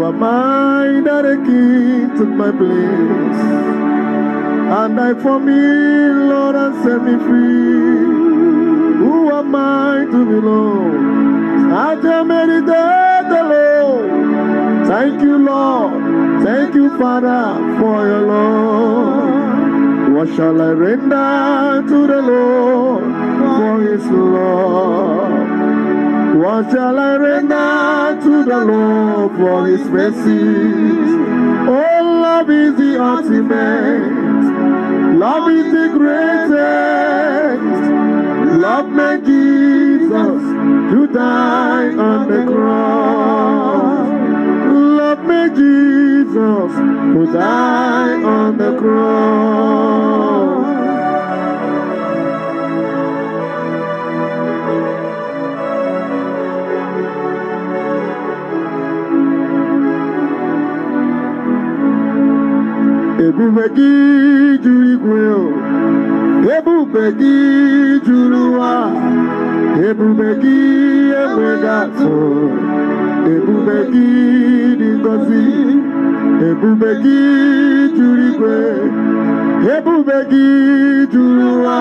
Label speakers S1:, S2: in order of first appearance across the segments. S1: You are mine are the key to my place. And die for me, Lord, and set me free. Who am I to be Lord? I just meditate alone. Thank you, Lord. Thank you, Father, for your love. What shall I render to the Lord for his love? What shall I render to the Lord for his mercies? Oh, love is the ultimate. Love is the greatest. Love made Jesus to die on the cross. Love made Jesus to die on the cross. ebube gị juru igwe ebube gị juru ụwa ebube gị enweghị atụ ebube gị dị ngọzi ebube gị juru igwe ebube gị juru ụwa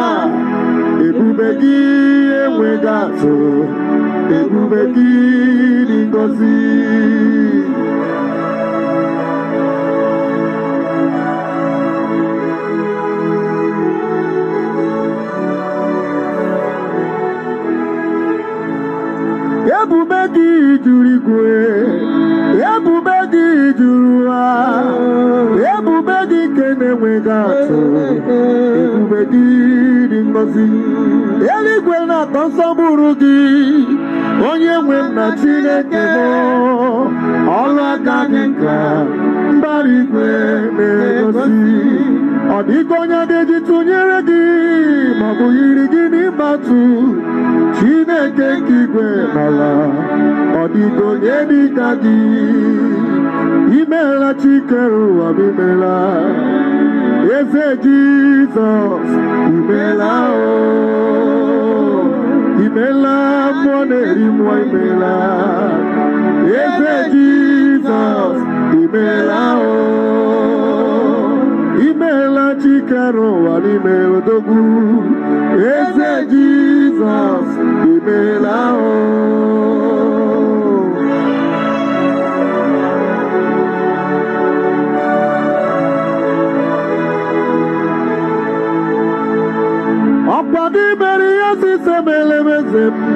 S1: ebube gị atụ ebube gị dị ngọzi ebube dị juru igwe ebube dị juru a ebube dị nke na-enweghị atụ ebube dị dị ngọzi eluigwe na-atọ nsọgburu gị onye nwe na Chineke m ọrụ aka gị nka mbara igwe na-egosi ọ dịghị onye ga-eji tụnyere gị ma yiri gị n'ịgbatu Chineke nke igwe n'ala ọ dịghị onye dị ka gị imeela chikere ụwa m eze Jizọs imeela o imela mmụọ na-eri mmụọ imeela eze Jizọs imeela o Tikero Anime Odogu Eze é Jesus Imelao Ọ̀pọ̀ ní mẹ́rin yóò sì se lẹ́mẹ́sẹ̀ mú.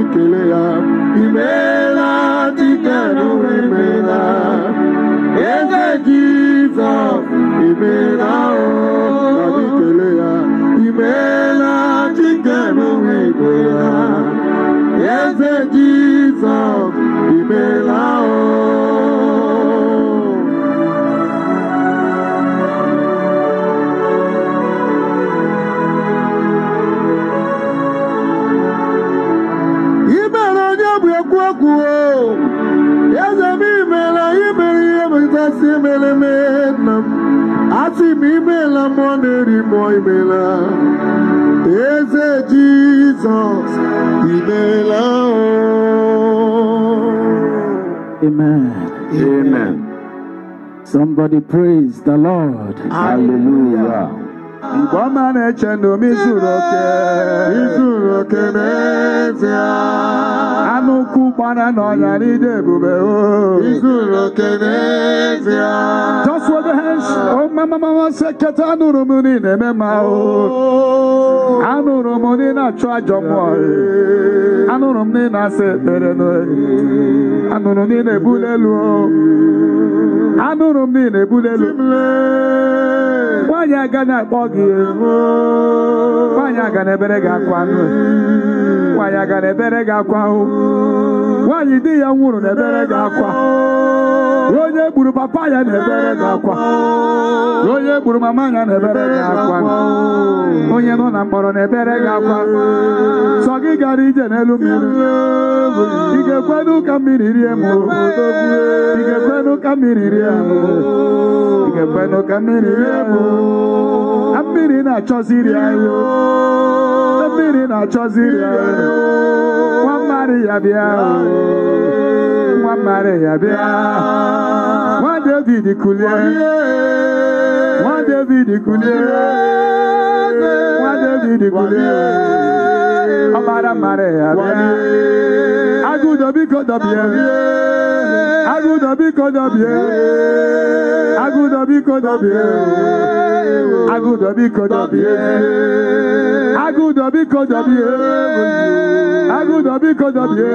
S1: Ikele ya Amen. Amen. Somebody praise the Lord. Hallelujah. Igwe ọma na-eche n'omi zuru oke izuru oke n'ezie anụ ukwu gbara n'ọnya n'ide ebube o izuru oke n'ezie just wave your hands oh mama mama sekete anụrụ m ni na-eme ma o oh. anụrụ m ni na-achụ ajọ mmụọ anụrụ m ni na-asa ekpere n'oyi e. anụrụ m ni na elu o anụrụ m n'ihi na elu nwaanyị aga na-akpọ gị nwaanyị aga na-ebere gị akwa anụ nwaanyị aga na-ebere gị akwa ahụ nwaanyị di ya nwụrụ na-ebere gị akwa onye gburu papa ya na-ebere gị akwa onye gburu mama ya na-ebere gị akwa onye nọ na mkpọrọ na-ebere gị akwa gara ije n'elu mmiri ịga ekwenụ ka mmiri rie m ịga ekwenụ ka mmiri rie m ịga ekwenụ ka mmiri rie m na mmiri na-achọzi rie anyị na mmiri na-achọzi rie anyị nwa mmadụ ya bịa nwa mmadụ ya bịa nwa David kulie nwa David kulie adébídì kúlẹ̀ ọmọ aramare àbí agúdọ̀bí kọ́dọ̀bí ẹ̀rí agúdọ̀bí kọ́dọ̀bí ẹ̀rí agúdọ̀bí kọ́dọ̀bí ẹ̀rí agúdọ̀bí kọ́dọ̀bí ẹ̀rí agúdọ̀bí kọ́dọ̀bí ẹ̀rí agúdọ̀bí kọ́dọ̀bí ẹ̀rí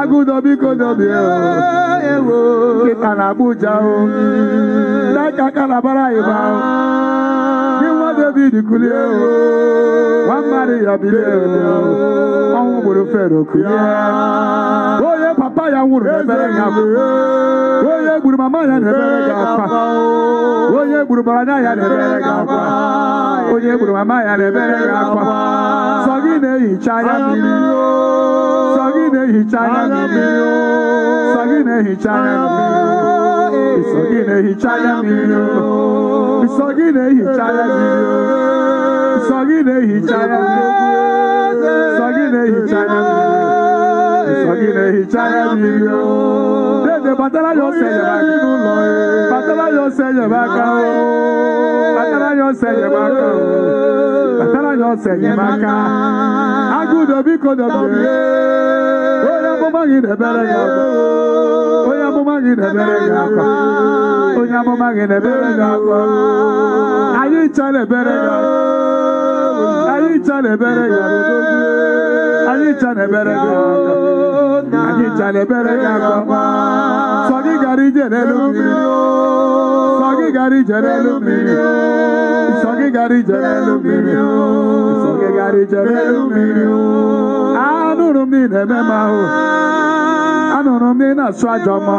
S1: agúdọ̀bí kọ́dọ̀bí ẹ̀rí kíkà nàbújá o lẹ́kàkà nàbàrà ìbá o kí wọ́n débi ìdìgbò kulie o. Wamari yabile o. Ọ̀hún wòlò fẹ̀rẹ̀ kulie. Oye papa ya ń wúrò ẹ̀bẹ̀rẹ̀ yà Oye gburu mama ya n'ẹ̀bẹ̀rẹ̀ gà fà. Oye gburu bàbá ya n'ẹ̀bẹ̀rẹ̀ gà fà. Oye gburu mama ya n'ẹ̀bẹ̀rẹ̀ gà fà. Sọ̀gí na-ehicha ya mmiri. Sọ̀gí na-ehicha ya mmiri. Sọ̀gí na-ehicha ya mmiri. Isogị na-ehicha ya mmiri. Isogị na-ehicha ya mmiri na ehicha ya nsọ gị na ehicha ya nsọ gị na ehicha ya mmiri dede batara ya ose enyemaka n'ụlọ batara ya ose enyemaka batara amụma gị na-ebere ya akwa onye amụma gị na-ebere ya akwa onye amụma gị na-ebere ya akwa anyị ncha na-ebere ya anyị ncha na-ebere ya anyị sọ gị gara ije n'elu mmiri గారి జనలు మీరు సంగి గారి జనలు మీరు సంగి గారి జనలు మీరు ఆనురు మీ నెమెమాహు అనురు మీ నా స్వాజమో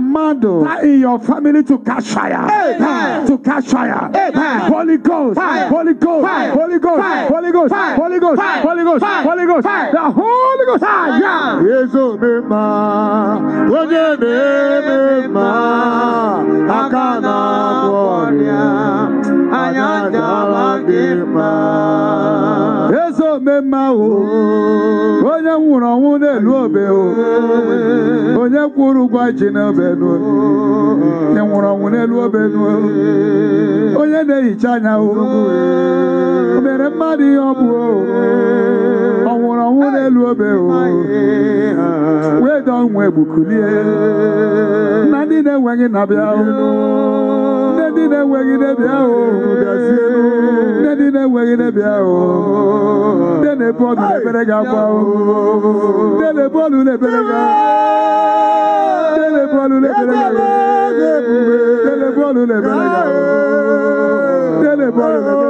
S1: mmadụ in your family to catch fire. Amen. To catch fire. Amen. Holy Ghost. Fire. Holy Ghost. Fire. Holy Ghost. Fire. Holy Ghost. Fire. Holy Ghost. Fire. Holy Ghost. Fire. Holy Ghost. Fire. The Holy Ghost. Fire. Yeah. Yesu mema. Onye mema. Aka na agwọrịa. Anya jala dị mma. Yesu mema o. Oh. nwụrụ ọnwụ n'elu obe onye kwụrụ ụgwọ ji n'obe ị nwụrụ ọnwụ n'elu obe onye na-ehicha anya mere mmadụ ihe ọ bụ ọ nwụrụ ọnwụ n'elu obe wee dọ nwa egbukulie na ndị na-enweghị na-abịa Nadi na wagi na bia o gasi enu. Nadi na wagi na bia o. Dene bọọlụ na ebere ga akwa o. Dene bọọlụ na ebere ga. Dene bọọlụ na ebere ga. Dene bọọlụ na ebere ga. Dene bọọlụ na ebere ga.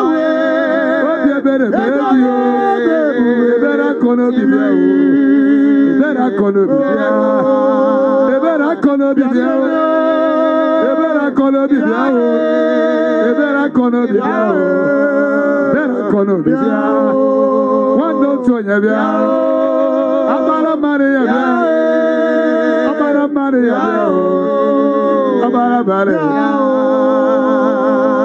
S1: bẹ̀rẹ̀ bẹ̀rẹ̀ bí o ìbẹ̀rẹ̀ akọ̀nà bí bẹ̀ o ìbẹ̀rẹ̀ akọ̀nà bí bẹ̀ kono ìbẹ̀rẹ̀ akọ̀nà bí bẹ̀ o ìbẹ̀rẹ̀ akọ̀nà bí bẹ̀ o ìbẹ̀rẹ̀ akọ̀nà bí bẹ̀ o ìbẹ̀rẹ̀ akọ̀nà bí bẹ̀ mari yẹ bẹ̀ o mari yẹ bẹ̀ o mari yẹ bẹ̀